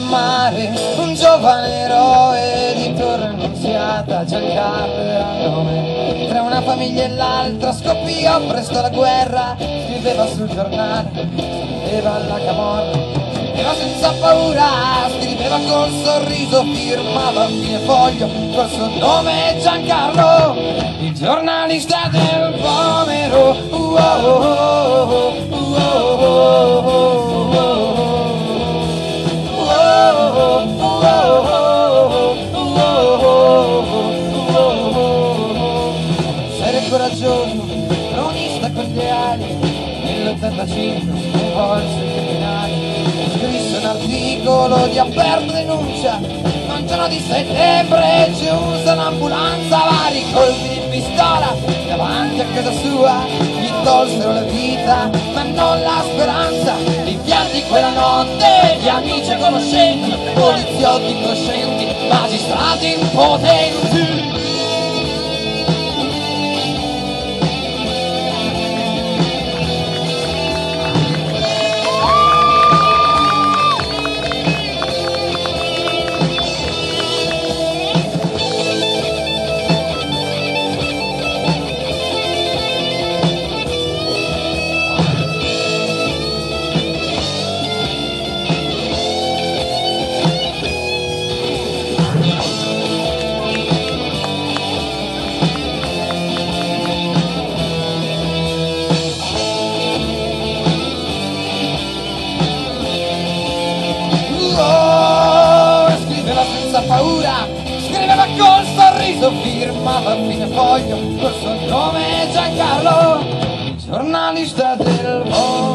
mare, un giovane eroe di Torre Annunziata, Giancarlo era il nome. Tra una famiglia e l'altra scoppiò presto la guerra, scriveva sul giornale, scriveva alla camorra. Era senza paura, scriveva col sorriso, firmava a fine foglio col suo nome Giancarlo, il giornalista del Pomero. Uh, oh, oh, oh, coraggioso, cronista con ideali, nell'85 sconvolse i criminali, scrisse un articolo di aperta denuncia, un giorno di settembre giunse un'ambulanza, vari colpi di pistola, davanti a casa sua gli tolsero la vita, ma non la speranza, rimpianti quella notte, gli amici e conoscenti, poliziotti incoscienti, magistrati impotenti. Sorriso, firmava fine foglio Col suo nome Giancarlo Giornalista del Vomero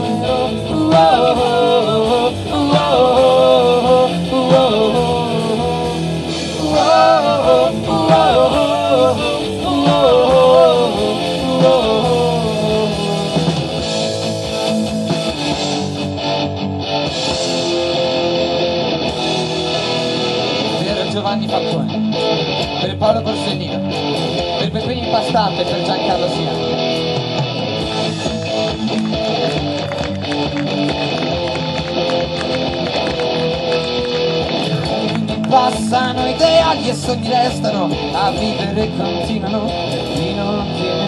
Giovanni Falcone, per Paolo Borsellino, per Peppino Impastato e per Giancarlo Siano. Passano ideali e sogni restano, a vivere continuano in un'immensità.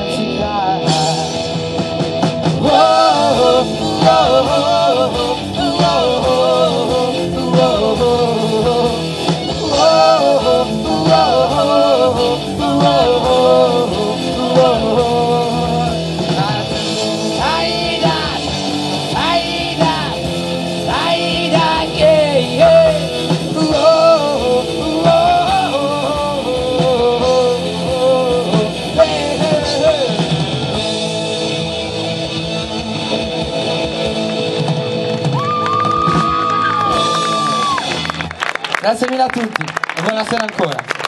Grazie mille a tutti e buonasera ancora.